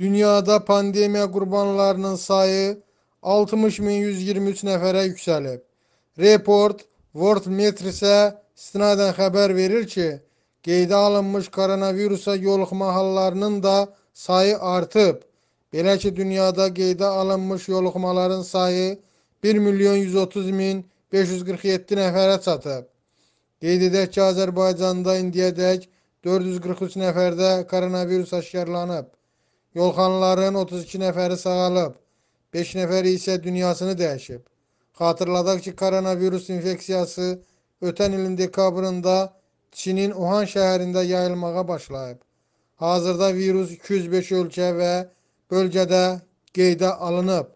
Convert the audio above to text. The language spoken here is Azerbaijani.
Dünyada pandemiya qurbanlarının sayı 60.123 nəfərə yüksəlib. Report World Metrisə istinadən xəbər verir ki, qeydə alınmış koronavirusa yoluxma hallarının da sayı artıb. Belə ki, dünyada qeydə alınmış yoluxmaların sayı 1 milyon 130 min 547 nəfərə çatıb. Qeyd edək ki, Azərbaycanda indiyədək 443 nəfərdə koronavirus aşkarlanıb. Yolxanların 32 nəfəri sağalıb, 5 nəfəri isə dünyasını dəyişib. Xatırladaq ki, koronavirus infeksiyası ötən ilin dekabrında Çinin Wuhan şəhərində yayılmağa başlayıb. Hazırda virus 205 ölkə və bölgədə qeydə alınıb.